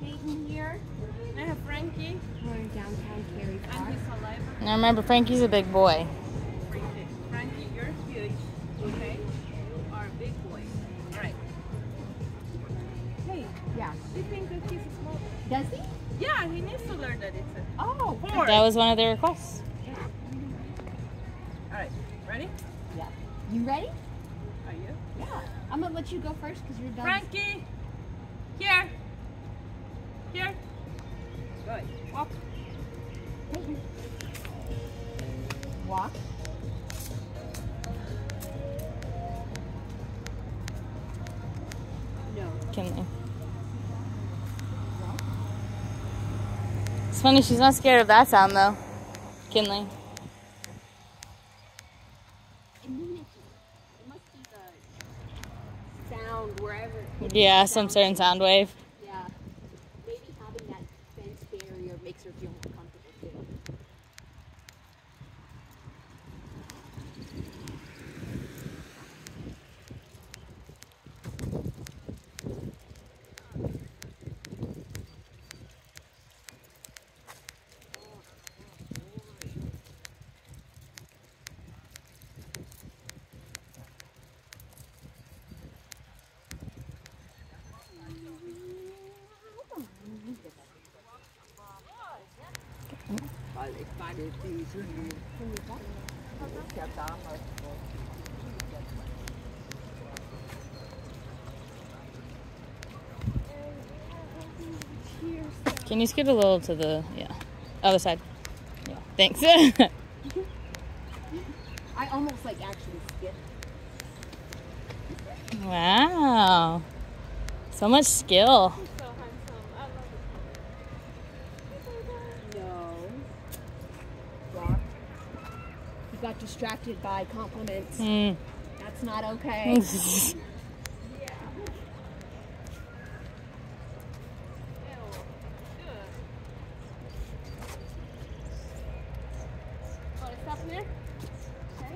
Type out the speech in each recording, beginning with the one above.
Peyton here. I have Frankie We're in downtown Cary and Park. his. Now remember, Frankie's a big boy. Frankie, Frankie, you're huge. Okay? You are a big boy. All right. Hey, Yeah. you think that he's small? Does he? Yeah, he needs to learn that it's a Oh. That was one of their requests. All right. Ready? Yeah. You ready? Are you? Yeah. I'm gonna let you go first because you're done. Frankie, here. Here. Good. Walk. Walk. No. Kinley. It's funny, she's not scared of that sound though. Kinley. It must be the sound wherever. Yeah, some certain sound wave. Спасибо. Can you scoot a little to the yeah other side? Yeah, thanks. I almost like actually skipped. wow, so much skill. So handsome. I love No. Walk. You got distracted by compliments. Mm. That's not okay. Want to stop there? Okay.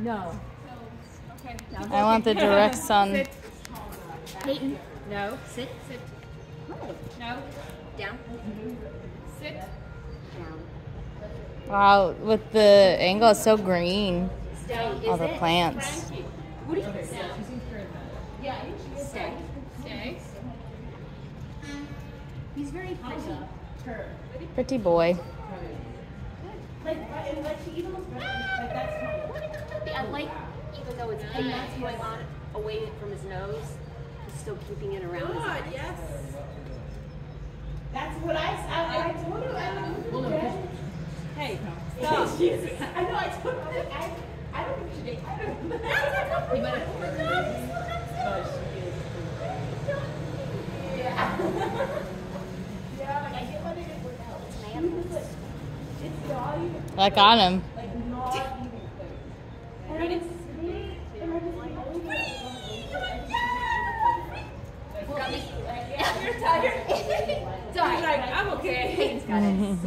No. I want the direct sun. Peyton. No. Sit. Sit. No. No. Down. Sit. Down. Wow, with the angle, it's so green. Stay. All Is the it? plants. Frankie. What do you think? Yeah. Stay. Stay. He's very pretty. Pretty boy. like that's I like, even though it's pink that's going on away from his nose, he's still keeping it around his eyes. yes. That's what I, I, I told her. I was like, Hey, stop. I know, I told her. I, I don't think she did. I don't know. You better. Yeah, like I get why they didn't work out. It's an animal. It's not even, Like on him. like, not even close. And it's me, and I'm just like, oh, yeah. You're tired. Sorry. Like, I'm okay. Peyton's got it.